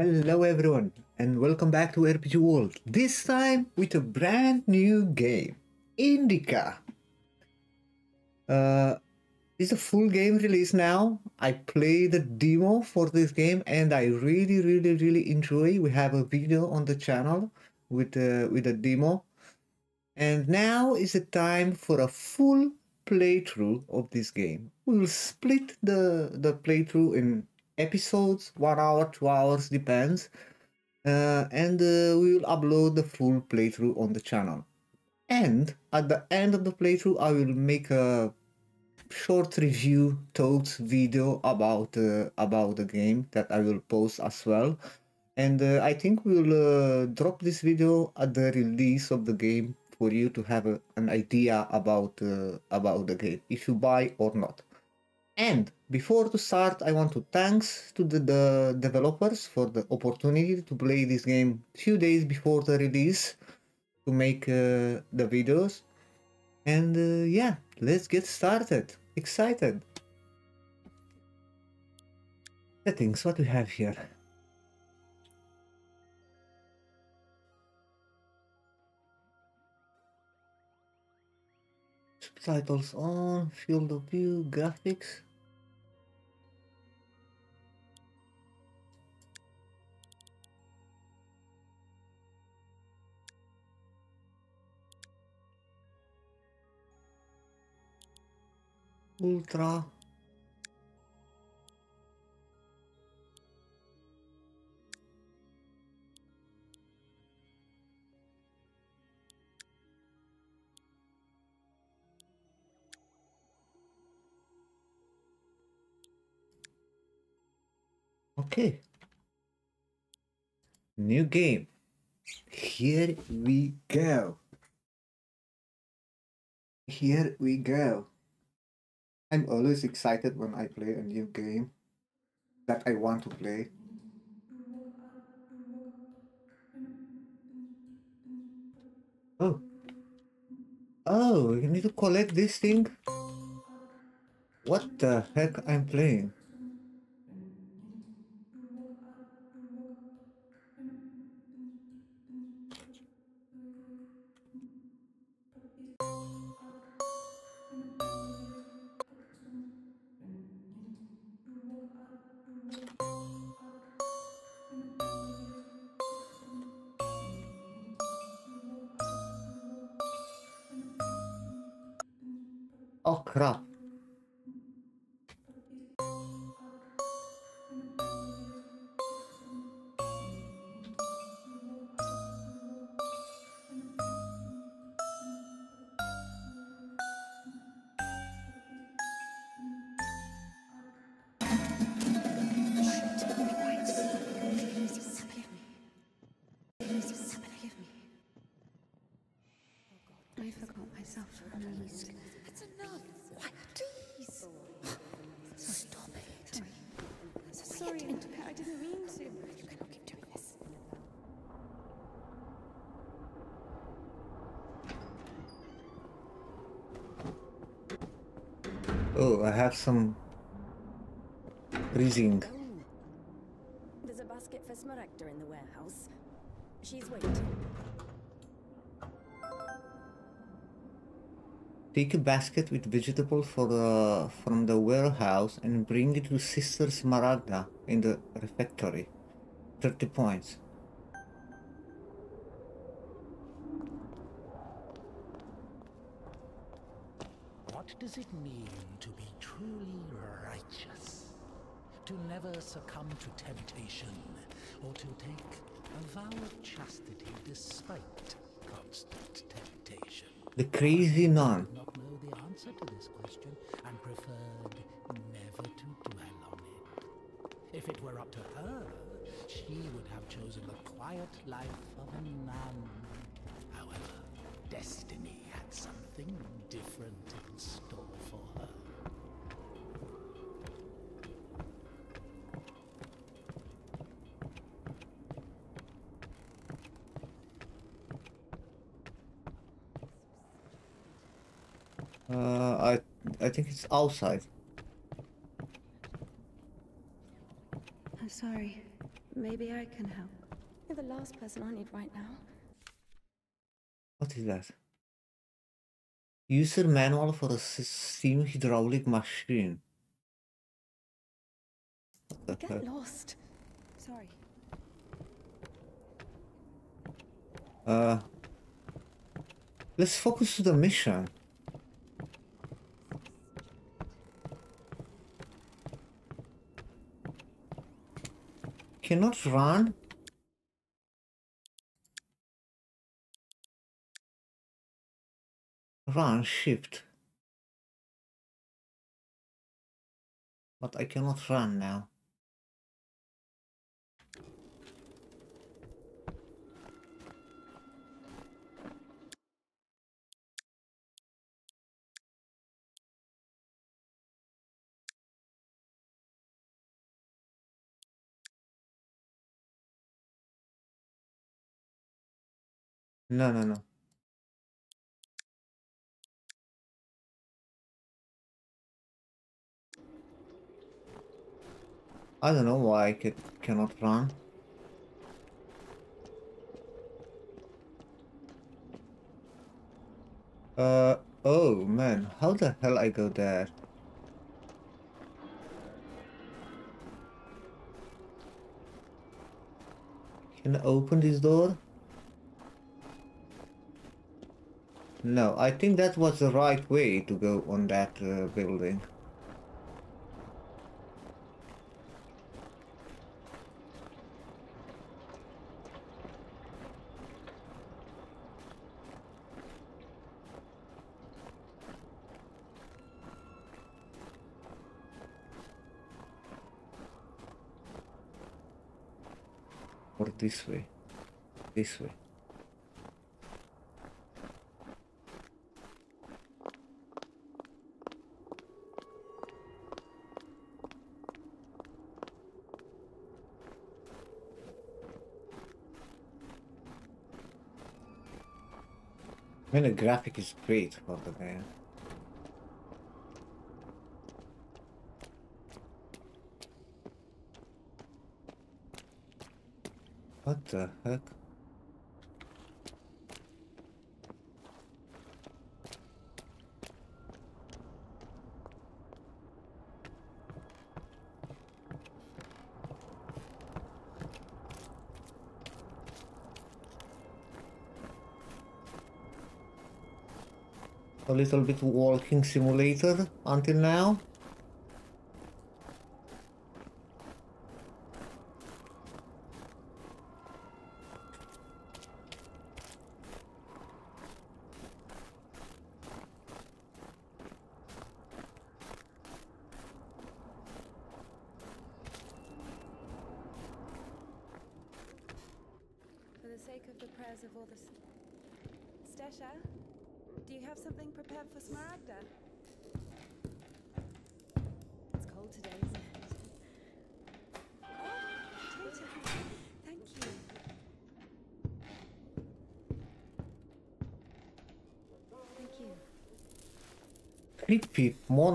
Hello everyone and welcome back to RPG World. This time with a brand new game, Indika. Uh, it's a full game release now. I played the demo for this game and I really, really, really enjoy. We have a video on the channel with uh, with a demo, and now is the time for a full playthrough of this game. We will split the the playthrough in episodes, one hour, two hours, depends. Uh, and uh, we will upload the full playthrough on the channel. And at the end of the playthrough, I will make a short review thoughts video about uh, about the game that I will post as well. And uh, I think we'll uh, drop this video at the release of the game for you to have a, an idea about uh, about the game, if you buy or not. And before to start, I want to thanks to the, the developers for the opportunity to play this game few days before the release to make uh, the videos. And uh, yeah, let's get started. Excited. Settings, what we have here? Subtitles on, field of view, graphics. Ultra. Okay. New game. Here we go. Here we go I'm always excited when I play a new game that I want to play. Oh. Oh, you need to collect this thing? What the heck I'm playing? Oh. There's a basket for Smaragda in the warehouse. She's waiting. Take a basket with vegetables for the, from the warehouse and bring it to Sister Smaragda in the refectory. 30 points. What does it mean to be truly righteous? To never succumb temptation, or to take a vow of chastity despite constant temptation? The crazy nun. Did not know the answer to this question and preferred never to dwell on it. If it were up to her, she would have chosen the quiet life of a nun. However, destiny had something different in store for her. I I think it's outside. I'm sorry. Maybe I can help. You're the last person I need right now. What is that? User manual for a steam hydraulic machine. What Get heck? lost. Sorry. Uh, let's focus to the mission. Cannot run. Run, shift. But I cannot run now. No, no, no. I don't know why I ca- cannot run. Uh, oh man, how the hell I go there? Can I open this door? No, I think that was the right way to go on that uh, building. Or this way. This way. Mean, the graphic is great for the game. What the heck? Little bit walking simulator until now.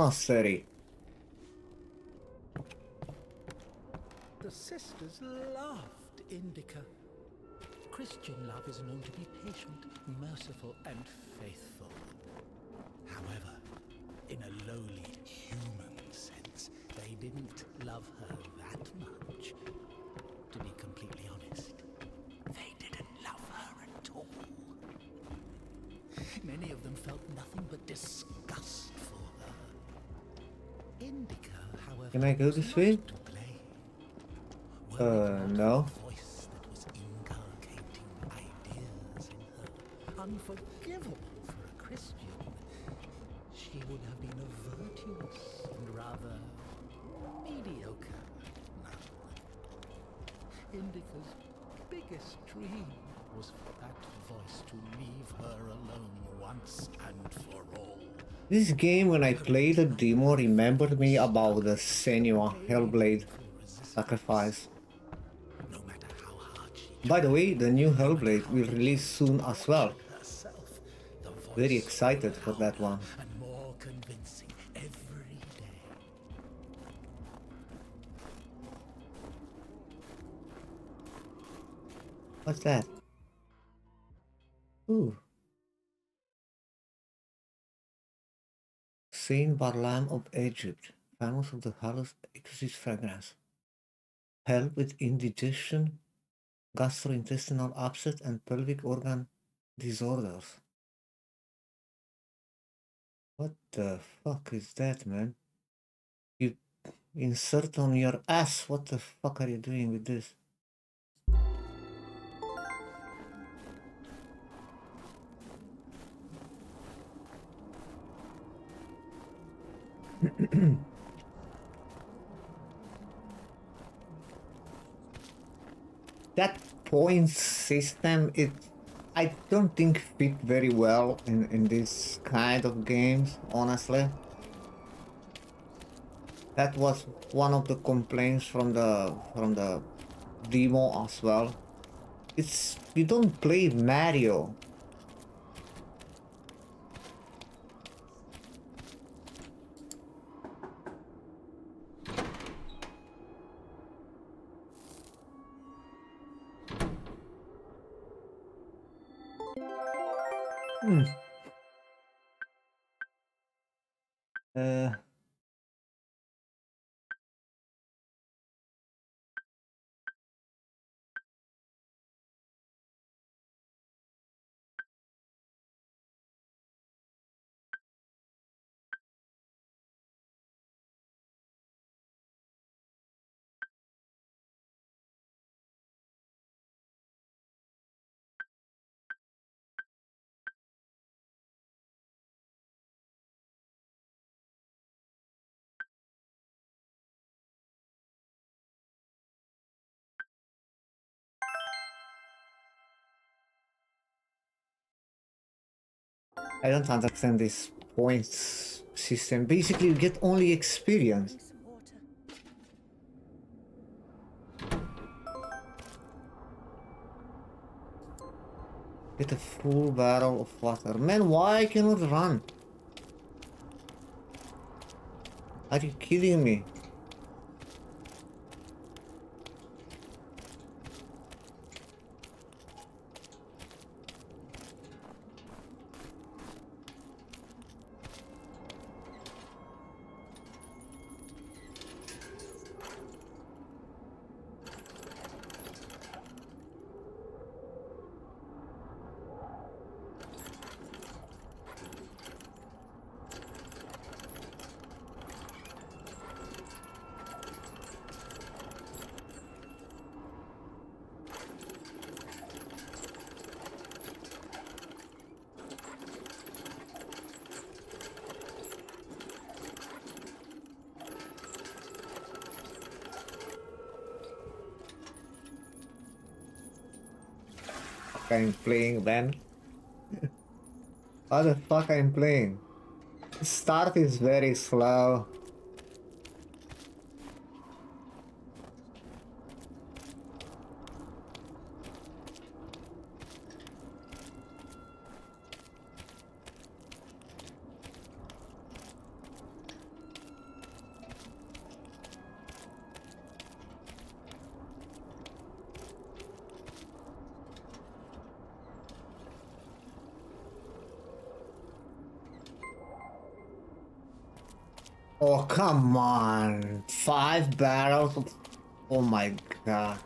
Monastery. The sisters loved Indika. Christian love is known to be patient, merciful, and faithful. However, in a lowly human sense, they didn't love her that much. To be completely honest, they didn't love her at all. Many of them felt nothing but disgust Can I go this way? Uh, Were it not no. voice that was inculcating ideas in her, unforgivable for a Christian, she would have been a virtuous and rather mediocre nun. Indika's biggest dream was for that voice to leave her alone once and for all. This game, when I played the demo, remembered me about the Senua Hellblade sacrifice. By the way, the new Hellblade will release soon as well. Very excited for that one. What's that? Ooh. Saint Barlam of Egypt, famous of the highest exquisite fragrance. Help with indigestion, gastrointestinal upset, and pelvic organ disorders. What the fuck is that, man? You insert on your ass. What the fuck are you doing with this? that points system it I don't think fit very well in, in this kind of games, honestly. That was one of the complaints from the from the demo as well. It's you don't play Mario. Hmm. Uh, I don't understand this points system. Basically, you get only experience. Get a full barrel of water. Man, why I cannot run? Are you kidding me? I'm playing then? what the fuck I'm playing? Start is very slow. Oh, come on. Five barrels. Oh my god.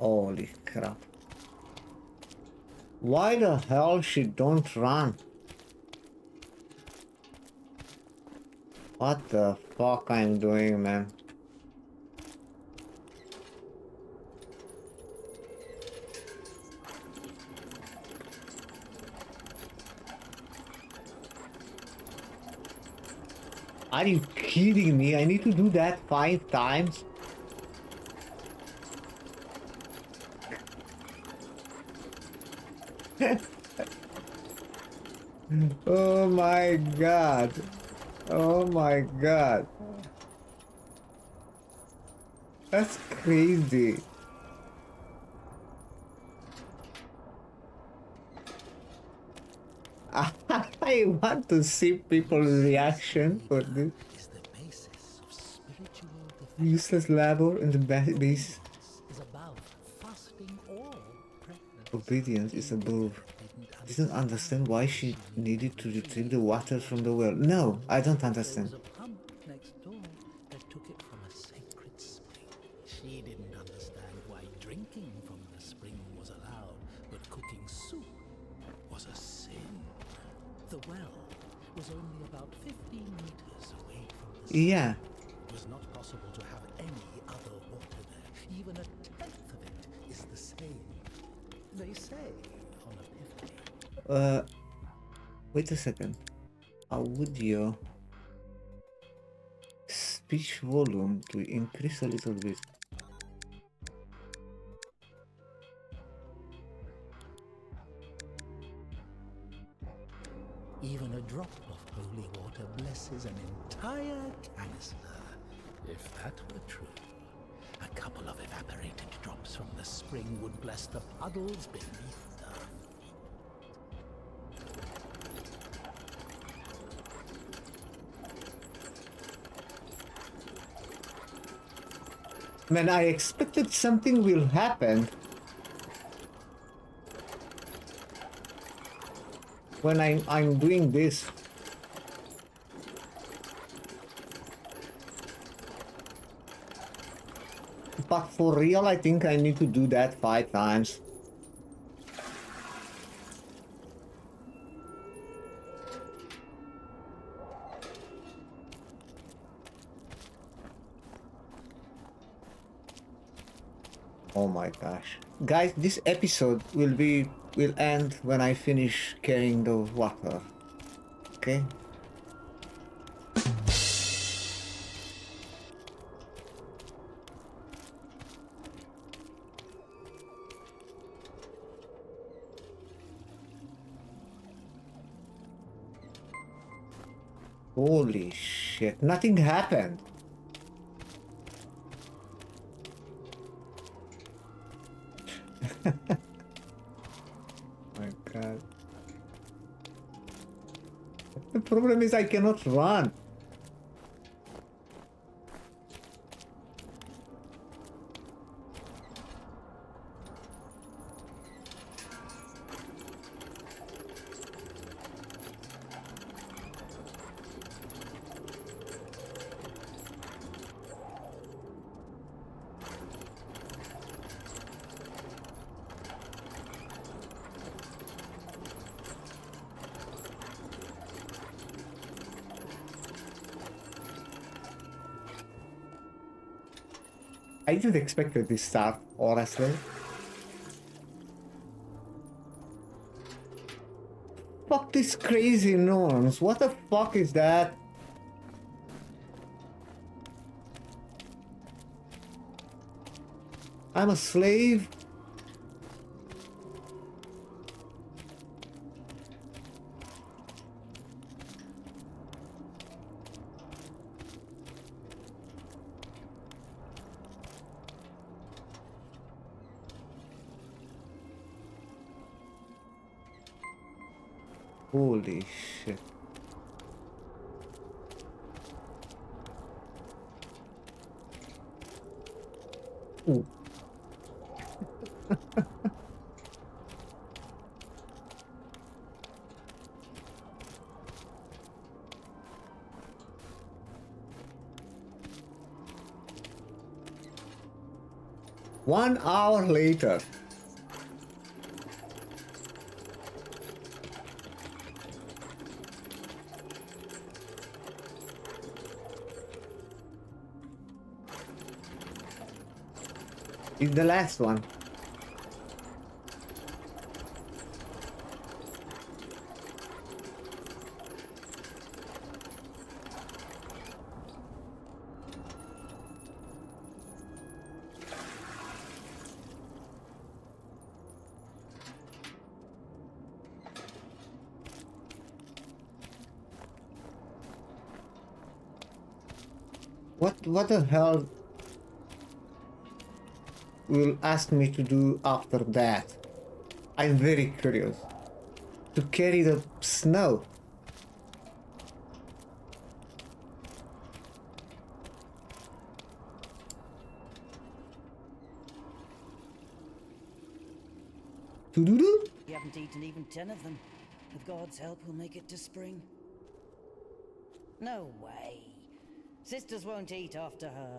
Holy crap. Why the hell she don't run? What the fuck I'm doing, man? Are you kidding me? I need to do that five times? oh my god. Oh my god. That's crazy. I want to see people's reaction for this basis useless labor in the ba- base. is above fasting Obedience is above. Didn't understand why she needed to retrieve the water from the well. No, I don't understand. Yeah, It was not possible to have any other water there. Even a tenth of it is the same. They say on Epiphany. uh, wait a second. Audio speech volume to increase a little bit. Drop of holy water blesses an entire canister. If that were true, a couple of evaporated drops from the spring would bless the puddles beneath Man, I expected something will happen. When I'm, I'm doing this. But for real, I think I need to do that five times. Oh my gosh. Guys, this episode will be will end when I finish carrying the water. Okay? Holy shit, nothing happened. my god. The problem is I cannot run. I didn't expect this start, honestly. Fuck these crazy norms. What the fuck is that? I'm a slave. Holy shit. Ooh. One hour later. The last one. What what the hell will ask me to do after that? I'm very curious. To carry the snow. Doo-doo-doo. You haven't eaten even ten of them. With God's help, we'll make it to spring. No way. Sisters won't eat after her.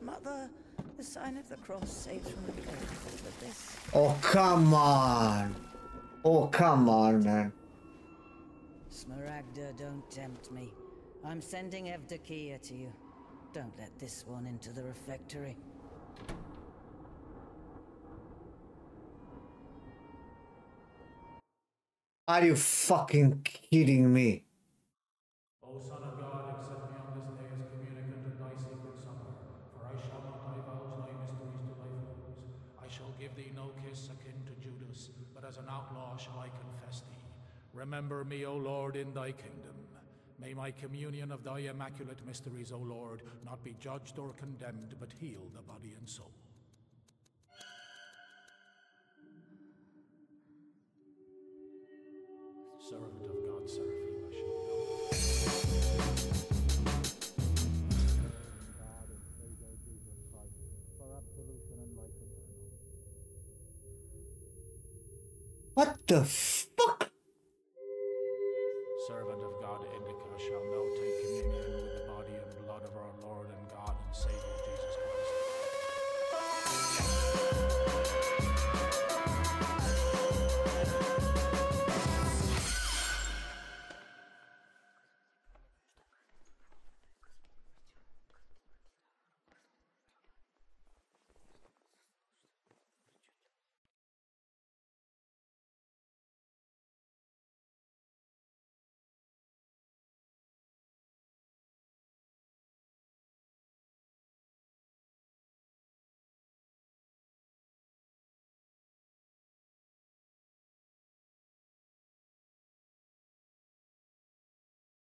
Mother, the sign of the cross saves from the curse, but this... Oh, come on. Oh, come on, man. Smaragda, don't tempt me. I'm sending Evdokia to you. Don't let this one into the refectory. Are you fucking kidding me? Oh, o Son of God, accept me on this day as communicant in thy sacred supper, for I shall not divulge thy mysteries to thy foes. I shall give thee no kiss akin to Judas, but as an outlaw shall I confess thee. Remember me, O Lord, in thy kingdom. May my communion of thy immaculate mysteries, O Lord, not be judged or condemned, but heal the body and soul. Servant of God, Seraphim, the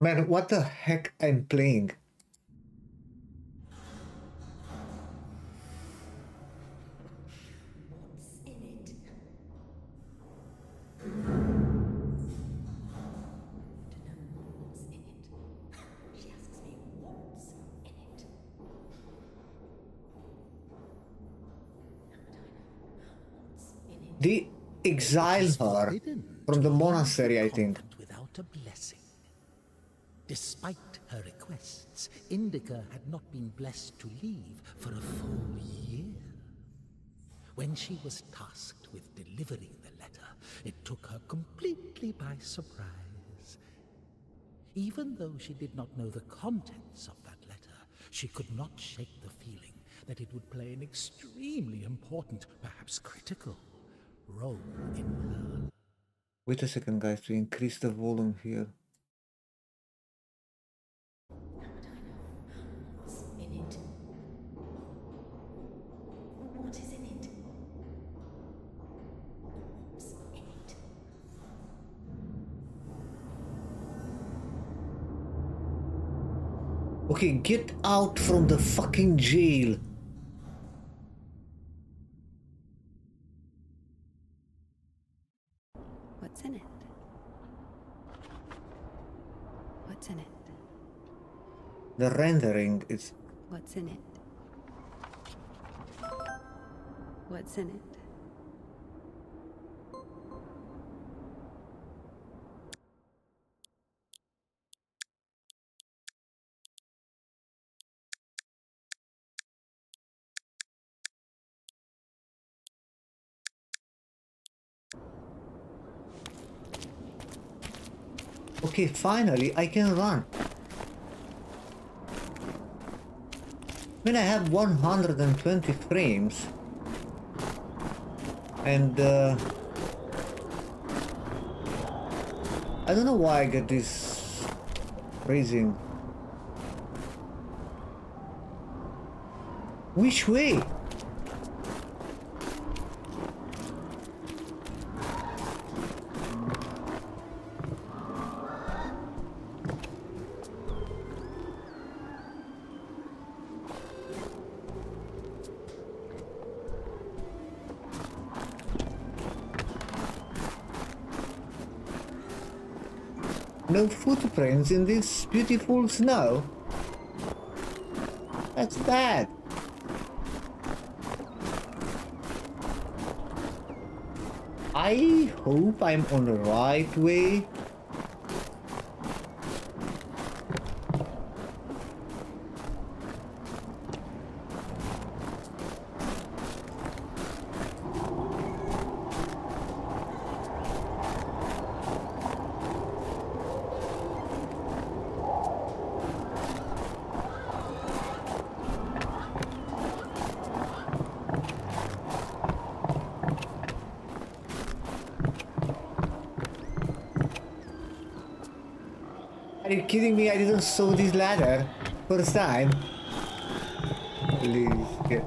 Man, what the heck I'm playing? in it. To know what's in it. She asks me what's in it. How would I know what's? They exile her from the monastery, I think. convent Without a blessing. Despite her requests, Indika had not been blessed to leave for a full year. When she was tasked with delivering the letter, it took her completely by surprise. Even though she did not know the contents of that letter, she could not shake the feeling that it would play an extremely important, perhaps critical, role in her Wait a second, guys, to increase the volume here. Okay, get out from the fucking jail. What's in it? What's in it? The rendering is What's in it? What's in it? Okay. Finally, I can run. When I have 120 frames, and uh, I don't know why I get this raising. Which way? No footprints in this beautiful snow. That's bad. I hope I'm on the right way. Are you saw this ladder first time. Please, get.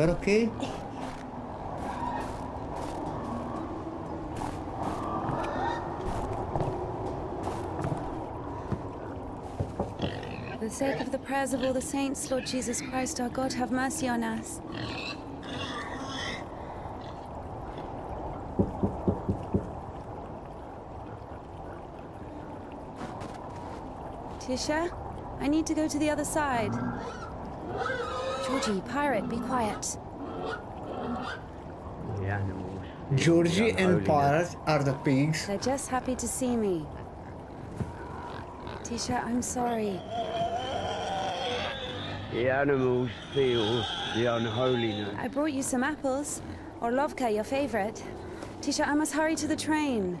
Okay? For the sake of the prayers of all the saints, Lord Jesus Christ, our God, have mercy on us. Tisha, I need to go to the other side. Georgie, pirate, be quiet. The animals. Georgie and unholiness. Pirate are the pigs. They're just happy to see me. Tisha, I'm sorry. The animals feel the unholiness. I brought you some apples. Orlovka, your favorite. Tisha, I must hurry to the train.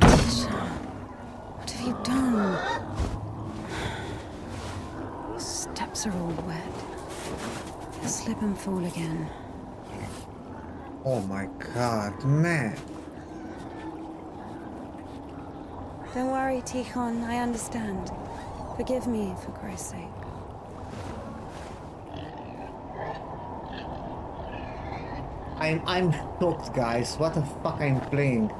Tisha, what have you done? Your steps are all wet. You'll slip and fall again. Oh my god, man. Don't Tikhon, I understand. Forgive me, for Christ's sake. I'm I'm shocked guys. What the fuck I'm playing?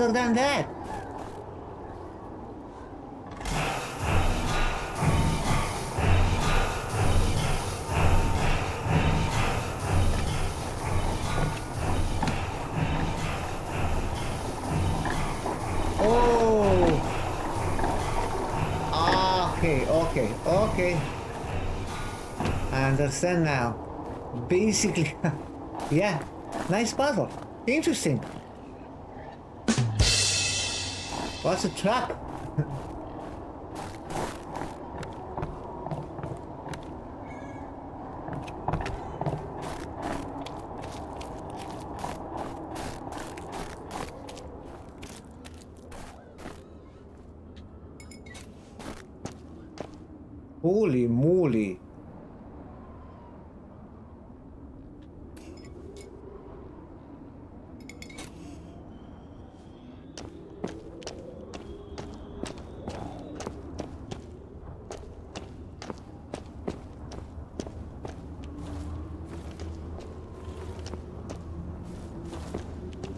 faster than that. Oh. Okay, okay, okay. I understand now. Basically, yeah, nice puzzle. Interesting. What's a trap? Holy moly.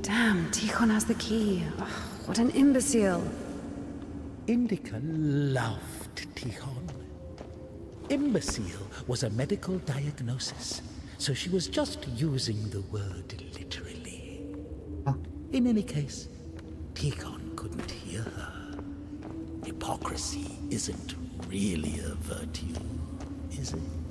Damn, Tikhon has the key. Ugh, what an imbecile. Indika loved Tikhon. Imbecile was a medical diagnosis, so she was just using the word literally. In any case, Tikhon couldn't hear her. Hypocrisy isn't really a virtue, is it?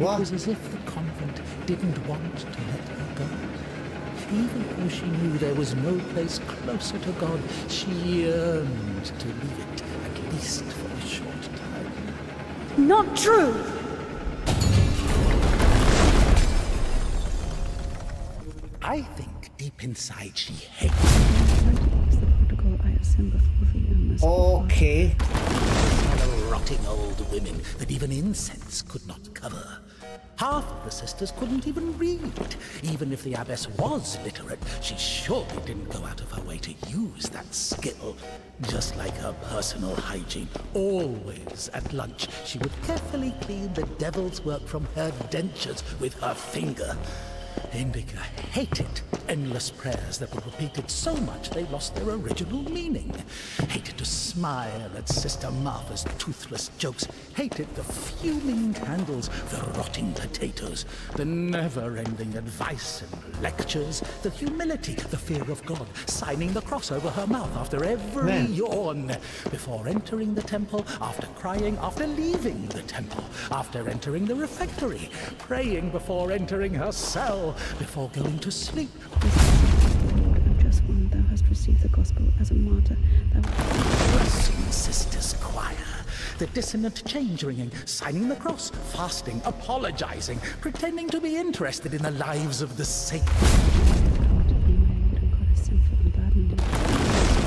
It was as if the convent didn't want to let her go. Even though she knew there was no place closer to God, she yearned to leave it, at least for a short time. Not true! I think deep inside she old women that even incense could not cover. Half of the sisters couldn't even read. Even if the abbess was literate, she surely didn't go out of her way to use that skill. Just like her personal hygiene, always at lunch, she would carefully clean the devil's work from her dentures with her finger. Indika hated endless prayers that were repeated so much they lost their original meaning. Hated to smile at Sister Martha's toothless jokes. Hated the fuming candles, the rotting potatoes, the never-ending advice and lectures, the humility, the fear of God, signing the cross over her mouth after every Man. yawn, before entering the temple, after crying, after leaving the temple, after entering the refectory, praying before entering her cell, before going to sleep. Just one, thou hast received the gospel as a martyr. Thou Blessing Sisters Choir. The dissonant change ringing, signing the cross, fasting, apologizing, pretending to be interested in the lives of the saints. come to be my Lord and God is sinful and bad indeed.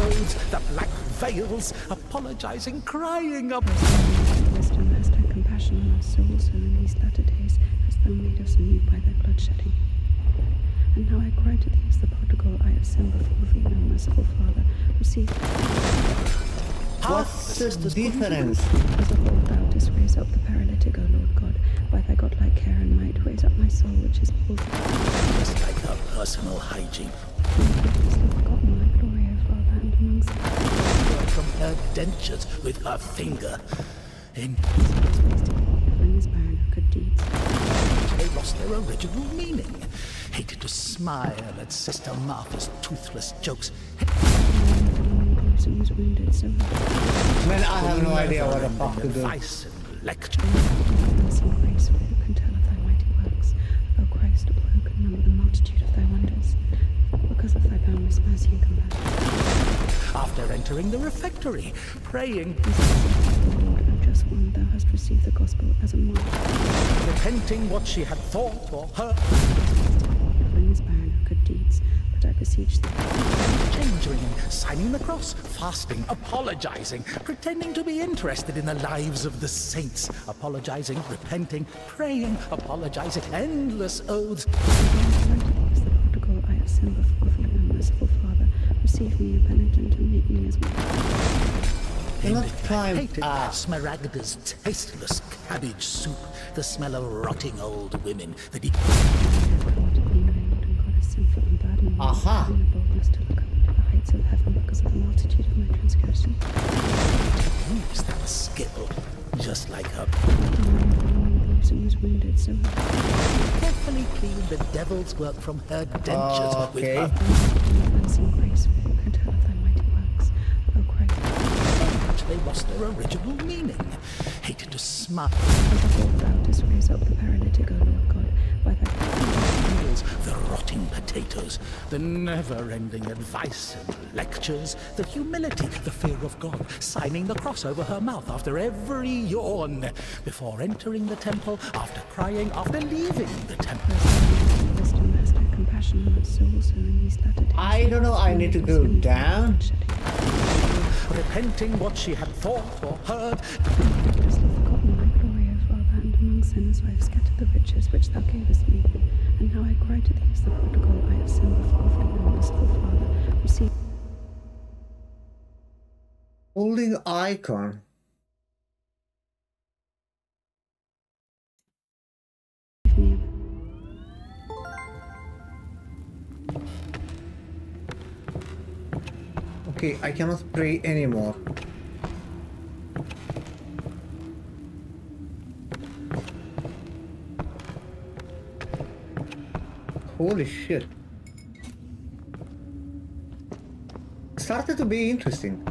Oaths, the black veils, apologizing, crying up. Wisdom hast had compassion on us, so also in these latter days hast thou made us anew by thy bloodshedding. And now I cry to thee as the prodigal I have sent before thee, O merciful Father, receive What's the difference? as a whole thou didst raise up the paralytic, O Lord God, by thy godlike care and might raise up my soul which is palsied. Just like her personal hygiene. Hast forgotten my glory, O Father, and amongst from her dentures with her finger. In Heaven is barren of good deeds. they lost their original meaning. Hated to smile at Sister Martha's toothless jokes. and wounded so Man, I have no idea what the fuck to do. Advice and lecture. mercy grace for who can tell of thy mighty works. O Christ, or who can number the multitude of thy wonders? Because of thy boundless mercy and compassion. After entering the refectory, praying, Lord, one, thou hast received the gospel as a mark. repenting what she had thought or heard, Heaven is barren of good deeds, but I beseech thee, change ringing, signing the cross, fasting, apologizing, pretending to be interested in the lives of the saints, apologizing, repenting, praying, apologizing, endless oaths. I cry to thee as the prodigal I have sent before thee, O merciful Father, receive receive me a penitent and make me as one. Do not climb hated up. Smaragda's tasteless cabbage soup, the smell of rotting old women, the deep Lord, Queen Lord and Goddess, sinful and burdened, may Aha. give me the boldness to look up into the heights of heaven because of the multitude of my transgressions. use that skill, just like her was wounded so carefully cleaned the devil's work from her dentures with Okay. her they lost their original meaning. Hated to smile. Above all, thou dost up the paralytic, O God, by thy meals, the rotting potatoes, the never-ending advice and lectures, the humility, the fear of God, signing the cross over her mouth after every yawn, before entering the temple, after crying, after leaving the temple. wisdom hast had compassion on us so also in these latter days. I don't know, I need to go down. Repenting what she had thought or heard, Hast thou forgotten thy glory, O Father, and among sinners I have scattered the riches which thou gavest me. And now I cry to thee as the prodigal I have sinned before thee, O merciful Father. Receive Holding icon. Okay, I cannot pray anymore. Holy shit. Started to be interesting.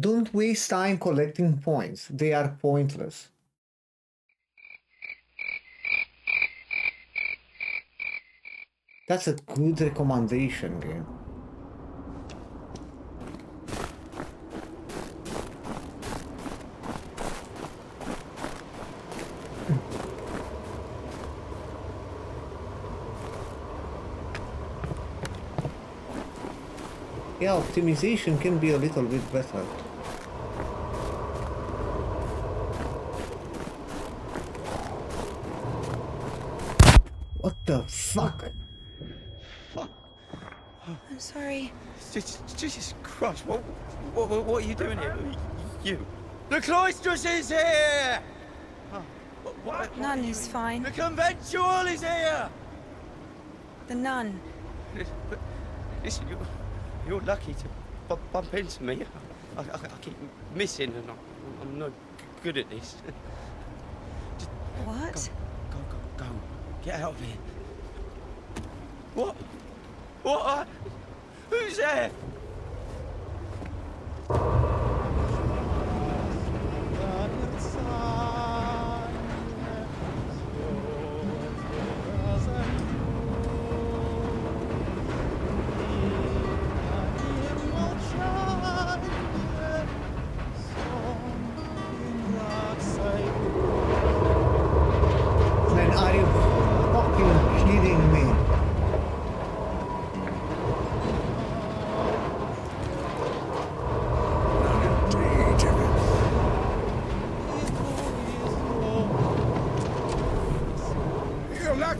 Don't waste time collecting points. They are pointless. That's a good recommendation game. Yeah, optimization can be a little bit better. What the fuck? Sorry. Jesus, Christ, what, what, what, what are you doing here? You. The cloistress is here! What, what, Nun is fine. the conventual is here! The nun. Listen, you're, you're lucky to bu- bump into me. I, I, I keep missing and I'm, I'm not good at this. What? Go, go, go. Get out of here. What? What? Jeff!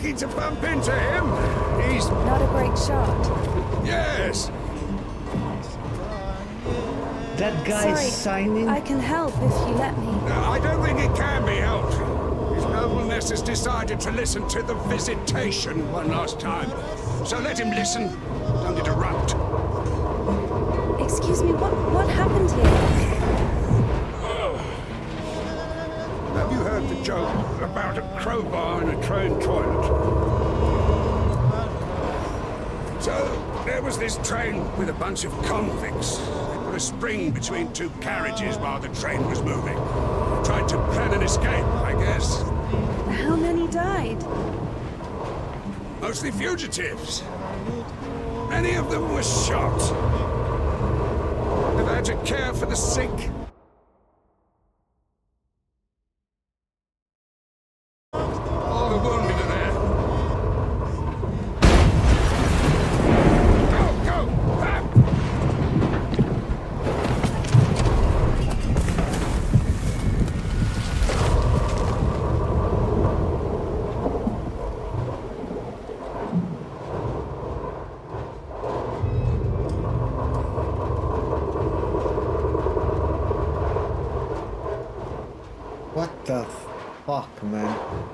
Lucky to bump into him. He's Not a great shot. yes. That guy Sorry. signing? I can help if you let me. I don't think it can be helped. His nobleness has decided to listen to the visitation one last time. So let him listen. Don't interrupt. Excuse me, what what happened here? Crowbar in a train toilet? So, there was this train with a bunch of convicts. They put a spring between two carriages while the train was moving. Tried to plan an escape, I guess. How many died? Mostly fugitives. Many of them were shot. They've had to care for the sick. All the wounded are there. Go, go! Ah! the fuck, man?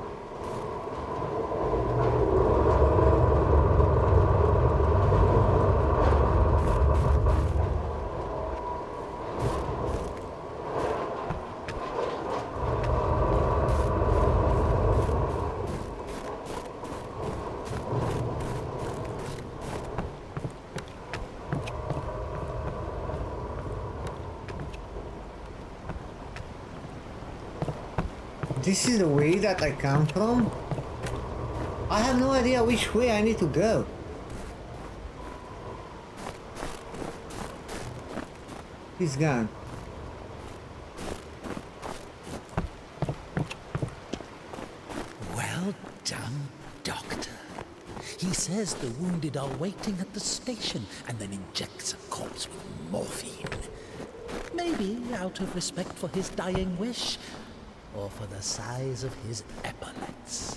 This is the way that I come from? I have no idea which way I need to go. He's gone. Well done, Doctor. He says the wounded are waiting at the station and then injects a corpse with morphine. Maybe out of respect for his dying wish, or for the size of his epaulets.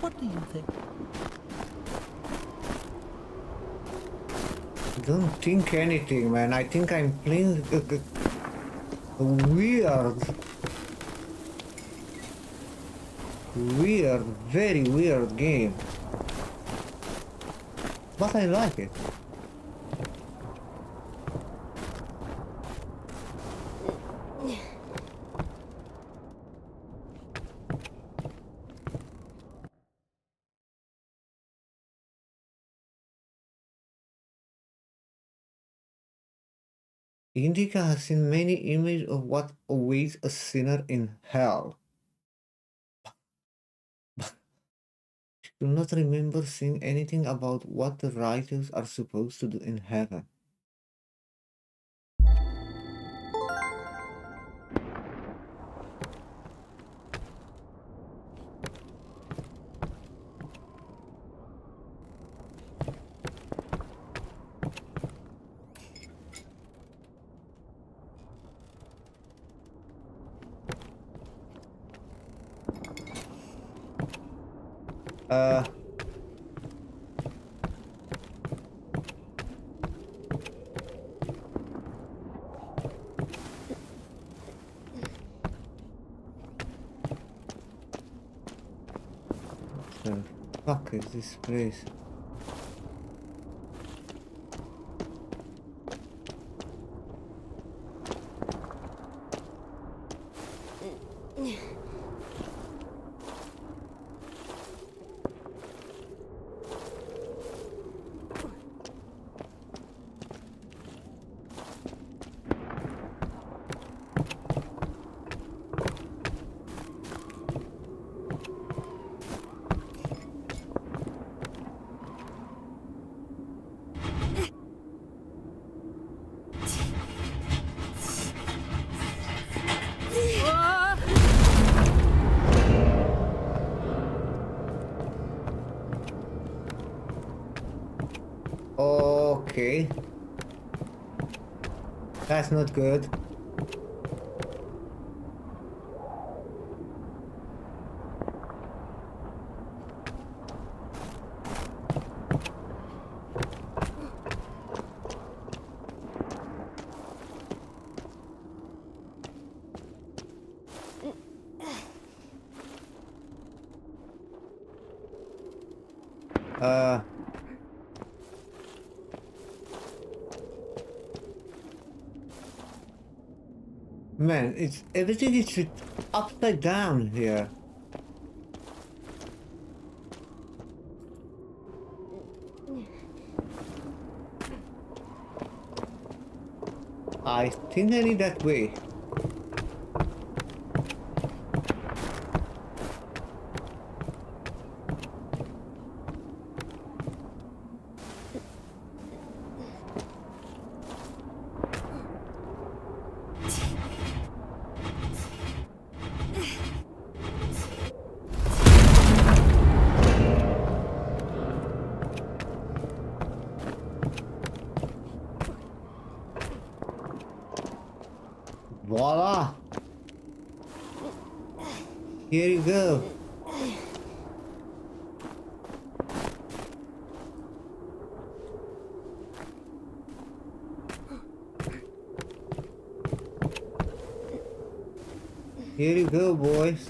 What do you think? Don't think anything, man. I think I'm playing a, uh, a uh, weird, weird, very weird game. But I like it. Indika has seen many images of what awaits a sinner in hell. But she could not remember seeing anything about what the writers are supposed to do in heaven. The fuck is this place? Okay. That's not good. Uh. Man, it's everything is upside down here. I think I need that way. Here you go. Here you go, boys.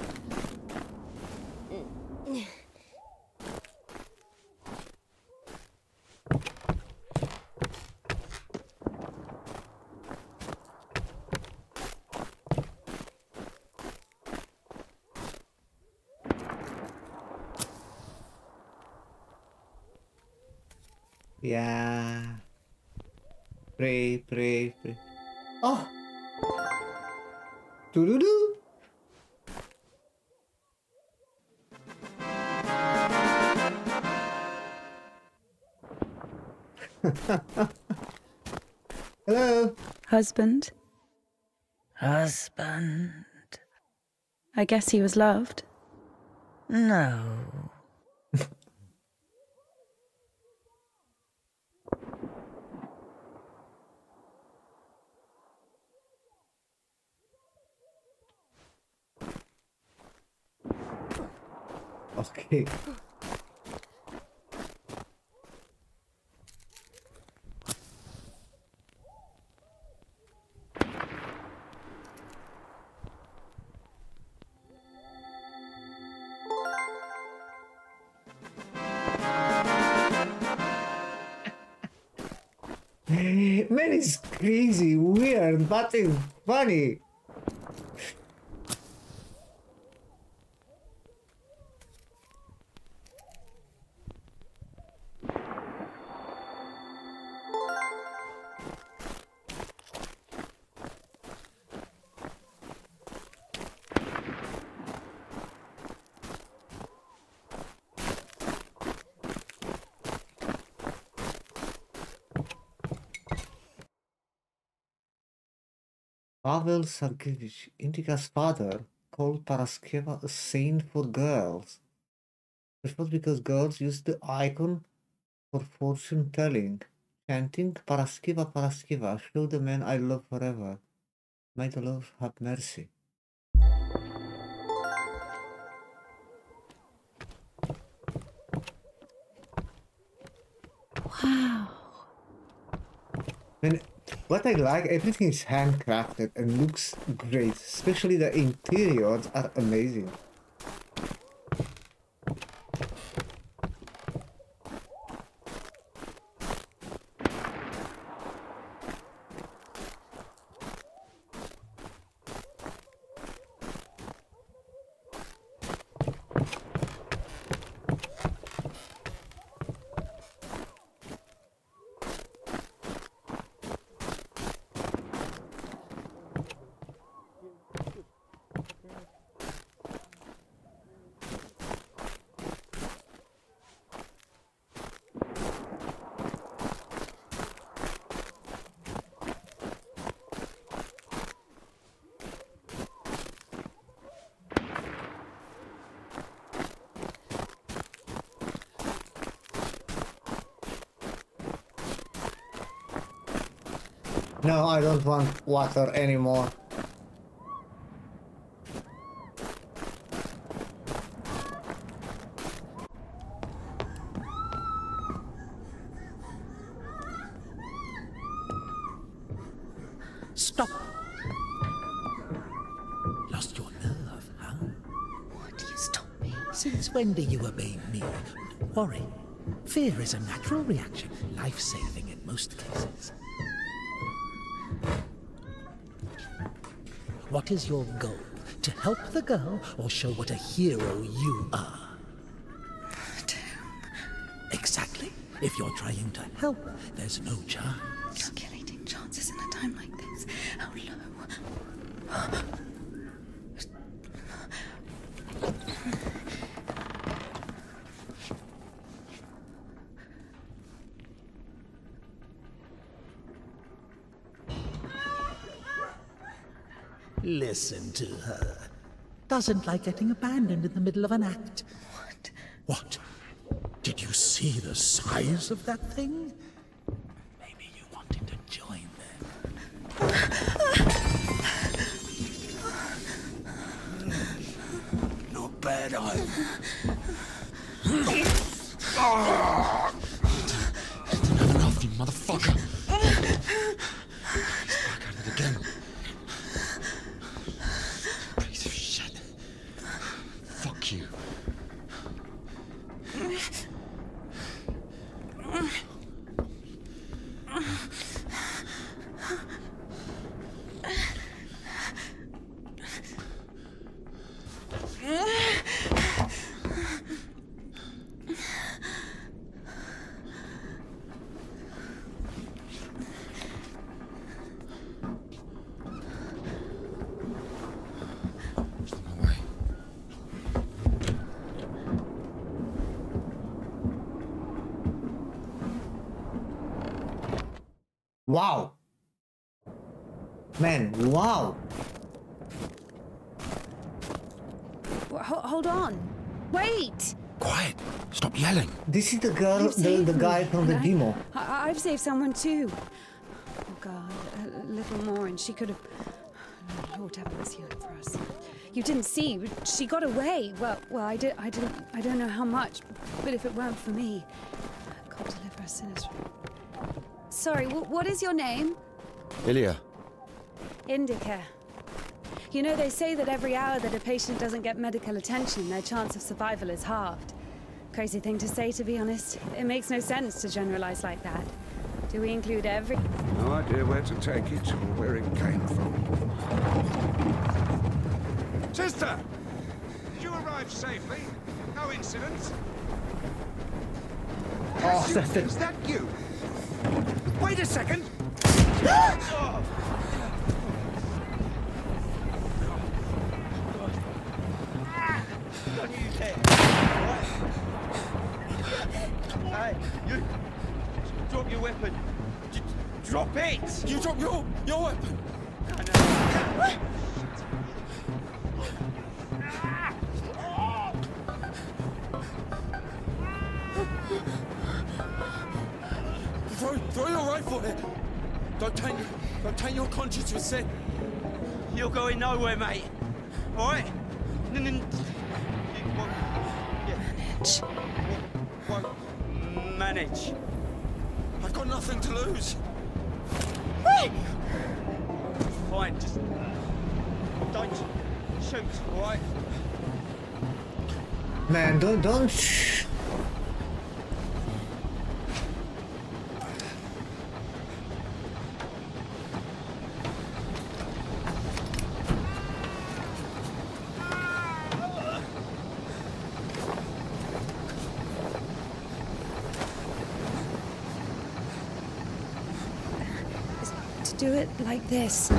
Husband? Husband? I guess he was loved. No. Okay. It's funny. Pavel Sergeyevich, Indika's father, called Paraskeva a saint for girls. This was because girls used the icon for fortune telling, chanting Paraskeva Paraskeva, show the man I love forever. May the Lord have mercy. Wow. And what I like, everything is handcrafted and looks great. Especially the interiors are amazing. No, I don't want water anymore. Stop! Lost your nerve, huh? Would you stop me? Since when do you obey me? Don't worry. Fear is a natural reaction, life saving in most cases. What is your goal? To help the girl or show what a hero you are? Exactly. If you're trying to help, there's no chance. Calculating chances in a time like this. How low. Listen to her. Doesn't like getting abandoned in the middle of an act. What? What? Did you see the size of that thing? Maybe you wanted to join them. Not bad either. Have enough, you motherfucker! Back at it again. Piece of shit. Wow. Man, wow. Wh- hold on. Wait! Quiet. Stop yelling. This is the girl, You the, saved the me, guy from the I- demo. I- I've saved someone too. Oh God, a little more, and she could have. Lord have mercy on for us. You didn't see. She got away. Well, well, I did. I didn't. I don't know how much, but if it weren't for me, God deliver us sinners. Sorry. what is your name? Ilya. Indika. You know, they say that every hour that a patient doesn't get medical attention, their chance of survival is halved. Crazy thing to say, to be honest. It makes no sense to generalize like that. Do we include every. No idea where to take it or where it came from. Sister! Did you arrive safely? No incidents? Oh, You- that's that you? Wait a second! Don't ah! oh. Drop it! You drop your your weapon. Throw, throw your rifle here. Don't taint, don't taint your conscience with sin. You're going nowhere, mate. Alright? N- n- you won't- yeah. Won't- won't manage. I've got nothing to lose. Man, don't don't. To do it like this.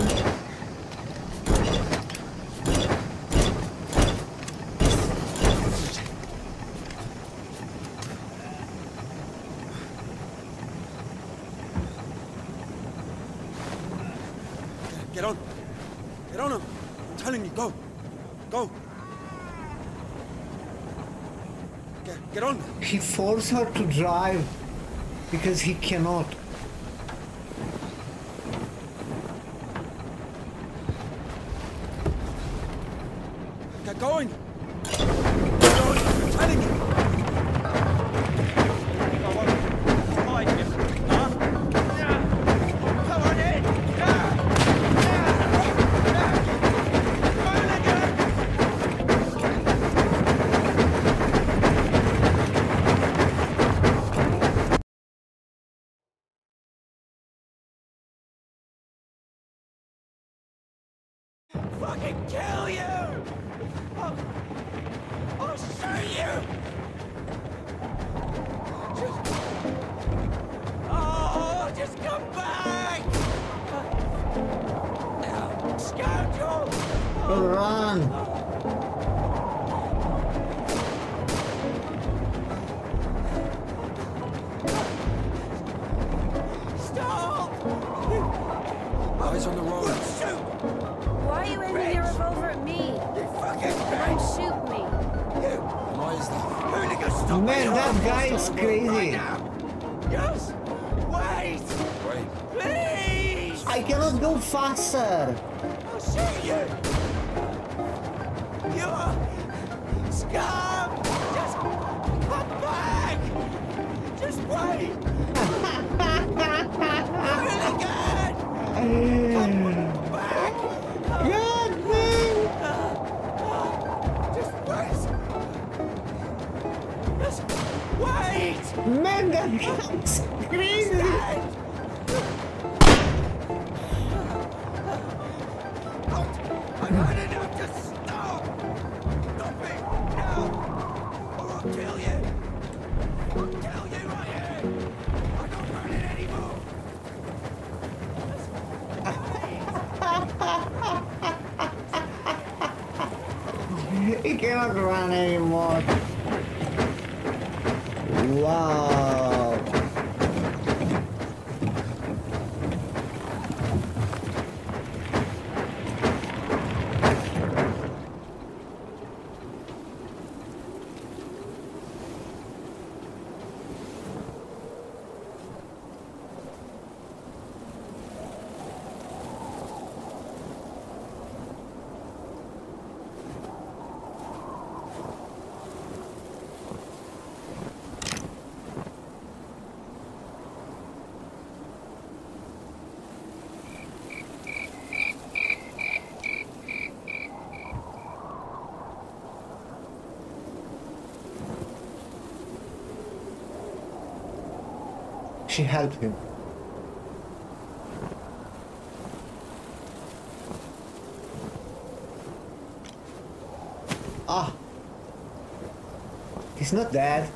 Get on. Get on him. I'm telling you, go. Go. Get, get forced her to drive because he cannot. Fucking kill you! I'll, I'll shoot you! Just, oh, just come back! Scoundrel! Run! Man, me! that guy is crazy. Right! Yes! Wait! Wait. Please! I cannot go faster. I'll shoot you! You are scum! Just come back! Just wait! Hooligan! Back! Man, she helped him. Ah, he's not dead.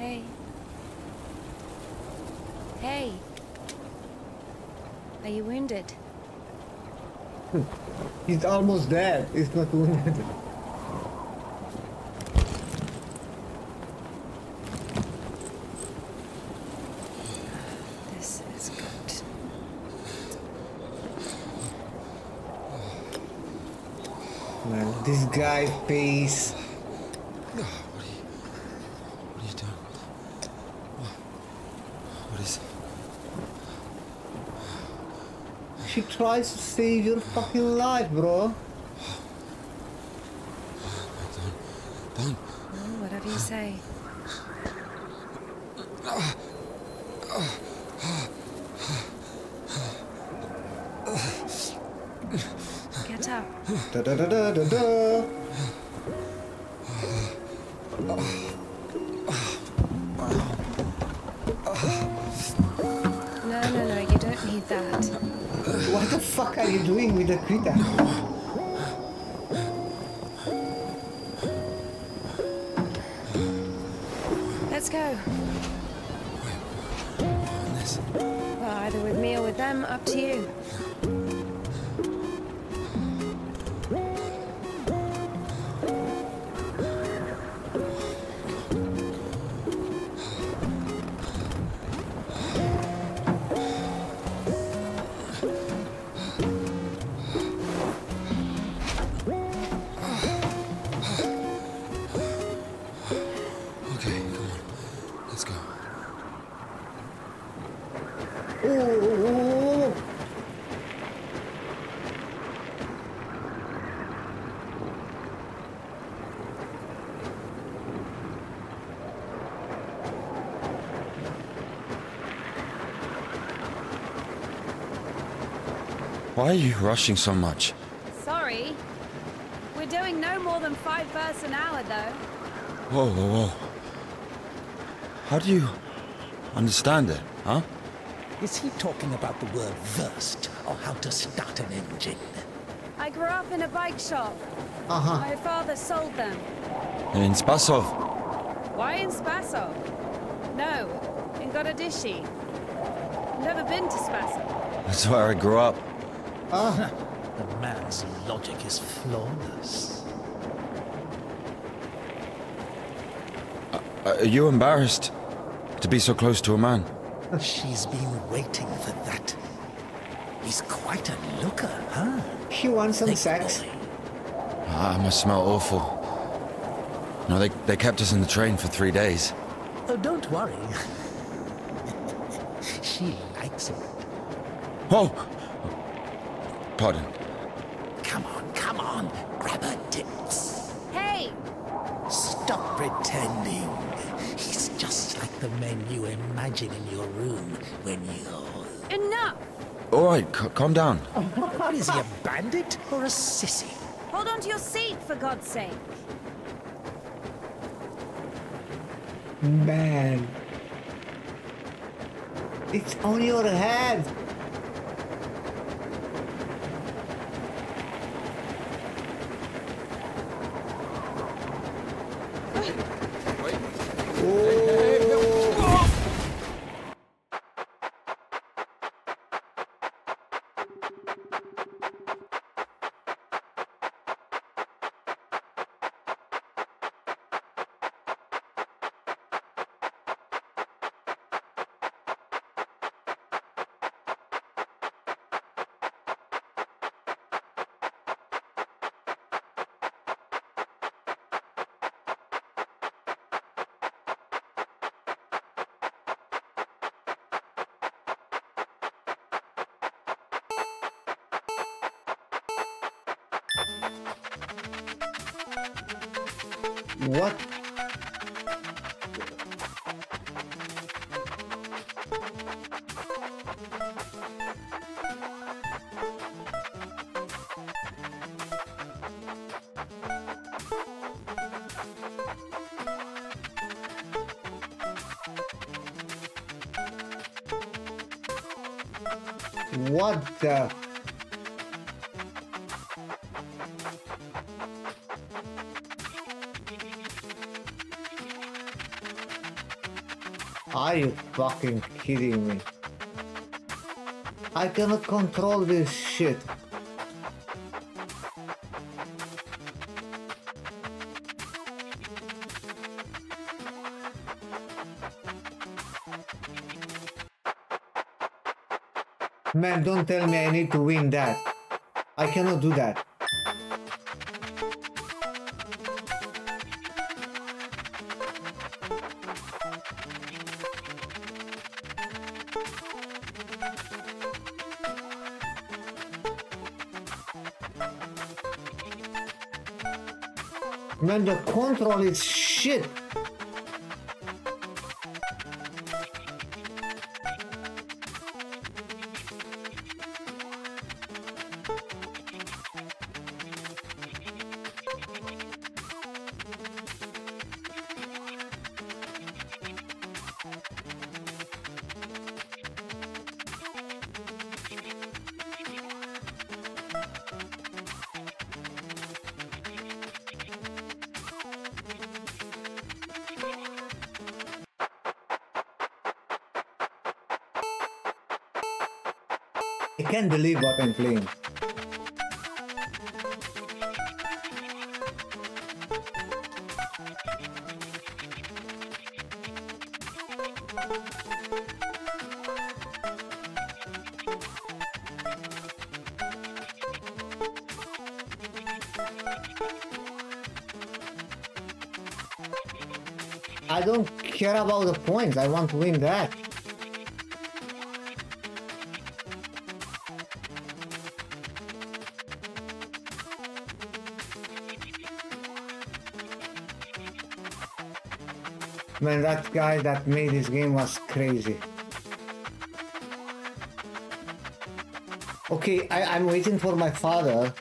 Hey. Hey. Are you wounded? He's almost dead. He's not wounded. This is good. Man, this guy face. What are you doing? What, what is... She tries to save your fucking life, bro. Don't... Oh, whatever you say. Get up. Da da da da da you doing with the critter? Let's go. Well, either with me or with them, up to you. Why are you rushing so much? Sorry. We're doing no more than five verse an hour, though. Whoa, whoa, whoa. How do you understand it, huh? Is he talking about the word versed or how to start an engine? I grew up in a bike shop. Uh-huh. My father sold them. In Spasov. Why in Spasov? No, in Gorodishi. Never been to Spasov. That's where I grew up. Ah, The man's logic is flawless. Uh, are you embarrassed to be so close to a man? She's been waiting for that. He's quite a looker, huh? She wants some Big sex. boy. Ah, I must smell awful. No, they, they kept us in the train for three days. Oh, don't worry. she likes it. Oh! Pardon. Come on, come on. Grab her tits. Hey! Stop pretending. He's just like the men you imagine in your room when you're... Enough! All right, c- calm down. Oh, what is he, a bandit or a sissy? Hold on to your seat, for God's sake. Man. It's on your head. What the? Are you fucking kidding me? I cannot control this shit. Man, don't tell me I need to win that. I cannot do that. Man, the control is shit. I can't believe what I'm playing. I don't care about the points. I want to win that. That guy that made this game was crazy. Okay, I, I'm waiting for my father.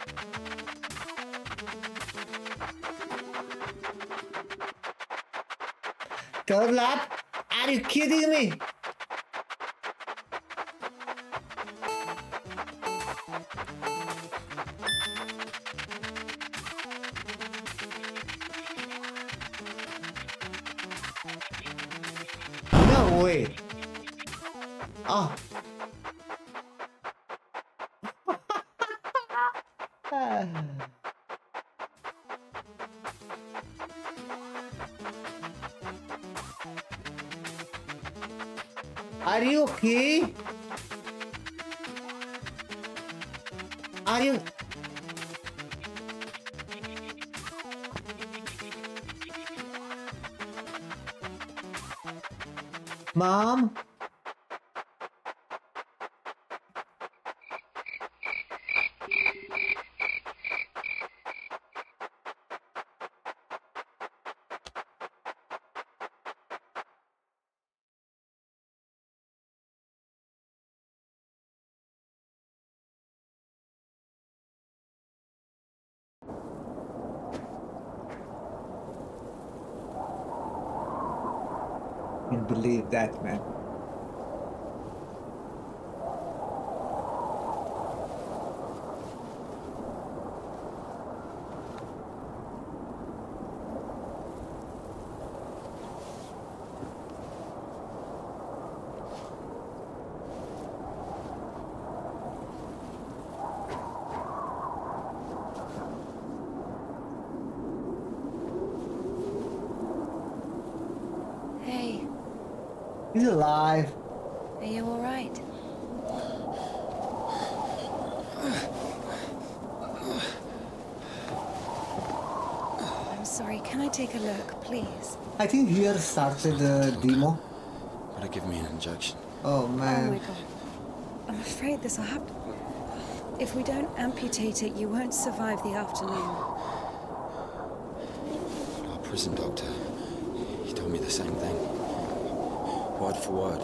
Third lap? Are you kidding me? Can't believe that, man. Hey, He's alive. are you alright? I'm sorry, can I take a look, please? I think here started the demo. Gotta give me an injection. Oh man. Oh my god. I'm afraid this will happen. If we don't amputate it, you won't survive the afternoon. I'll prison doctor. He told me the same thing. Word for word.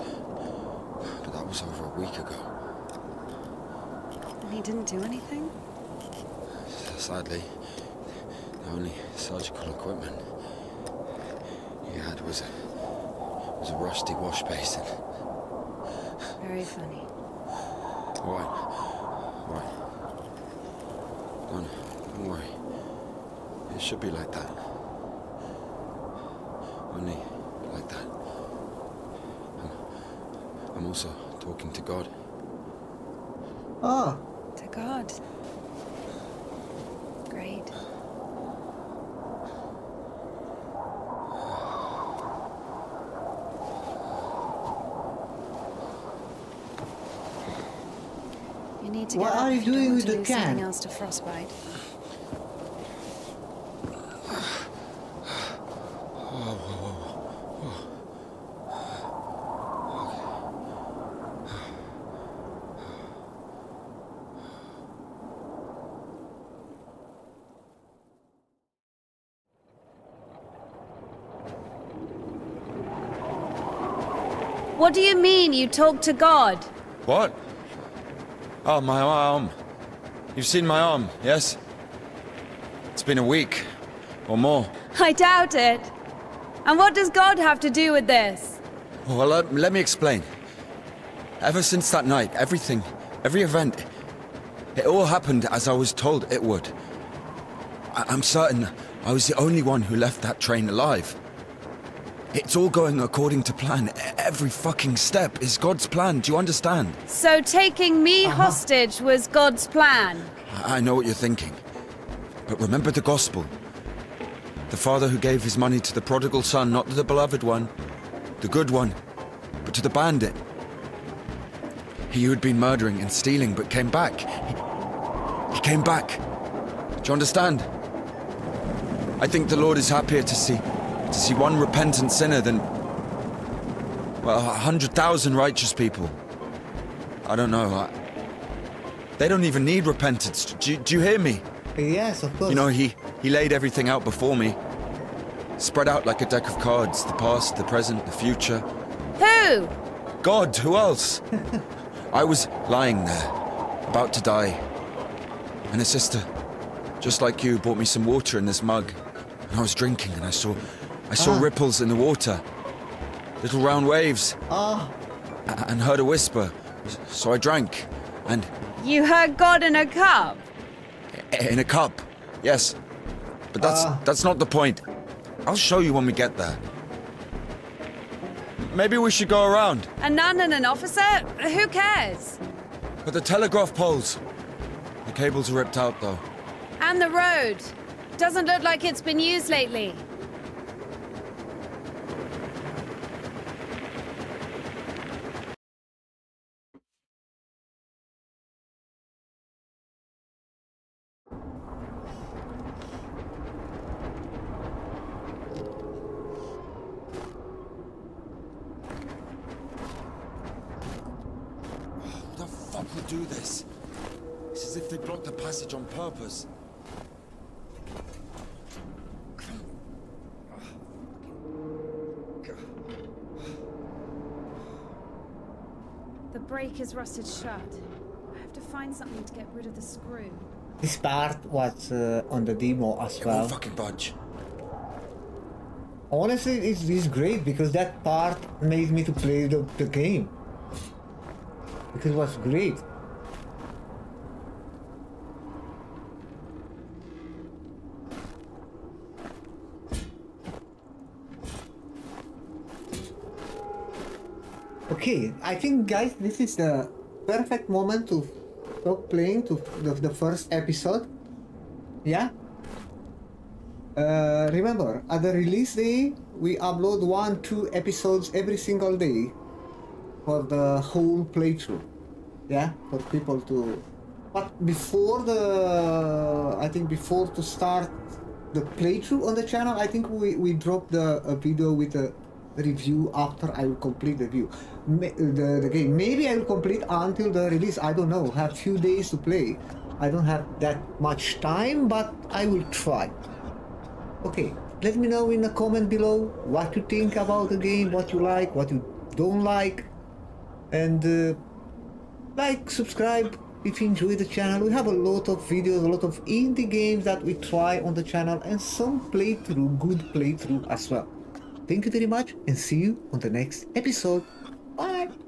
But that was over a week ago. And he didn't do anything? Sadly, the only surgical equipment he had was a, was a rusty wash basin. Very funny. All right. All right. Don't, don't worry. It should be like that. Only like that. I'm, I'm also talking to God. Ah, To God. Great. You need to What get are up you if you doing with the something can? else to frostbite. What you talk to God? What? Oh, my arm. You've seen my arm, yes? It's been a week. Or more. I doubt it. And what does God have to do with this? Well, let, let me explain. Ever since that night, everything, every event, it all happened as I was told it would. I, I'm certain I was the only one who left that train alive. It's all going according to plan. Every fucking step is God's plan. Do you understand? So taking me uh-huh. hostage was God's plan. I know what you're thinking. But remember the gospel. The father who gave his money to the prodigal son, not to the beloved one, the good one, but to the bandit. He who had been murdering and stealing but came back. He, he came back. Do you understand? I think the Lord is happier to see to see one repentant sinner than well, a hundred thousand righteous people. I don't know. I, they don't even need repentance. Do you, do you hear me? yes, of course. You know, he, he laid everything out before me. Spread out like a deck of cards the past, the present, the future. Who? God, who else? I was lying there, about to die. And a sister, just like you, brought me some water in this mug. And I was drinking and I saw I saw Ah. ripples in the water. Little round waves. Ah, And heard a whisper. So I drank. And You heard God in a cup? in a cup. Yes. But that's Ah. that's not the point. I'll show you when we get there. Maybe we should go around. A nun and an officer? Who cares? But the telegraph poles. The cables are ripped out though. And the road. Doesn't look like it's been used lately. Who the fuck would do this? It's as if they blocked the passage on purpose. The brake is rusted shut. I have to find something to get rid of the screw. this part was uh, on the demo as It well. won't fucking budge. Honestly, it's, it's great because that part made me to play the, the game. Because it was great. Okay, I think guys, this is the perfect moment to stop playing to the, the first episode. Yeah? Uh, remember, at the release day, we upload one, two episodes every single day for the whole playthrough. Yeah, for people to. But before the, I think before to start the playthrough on the channel, I think we we dropped the a video with a review after I will complete the view. The, the game. Maybe I will complete until the release. I don't know. Have few days to play. I don't have that much time, but I will try. Okay, let me know in the comment below what you think about the game, what you like, what you don't like, and uh, like, subscribe if you enjoy the channel. We have a lot of videos, a lot of indie games that we try on the channel, and some playthrough, good playthrough as well. Thank you very much and see you on the next episode. Bye!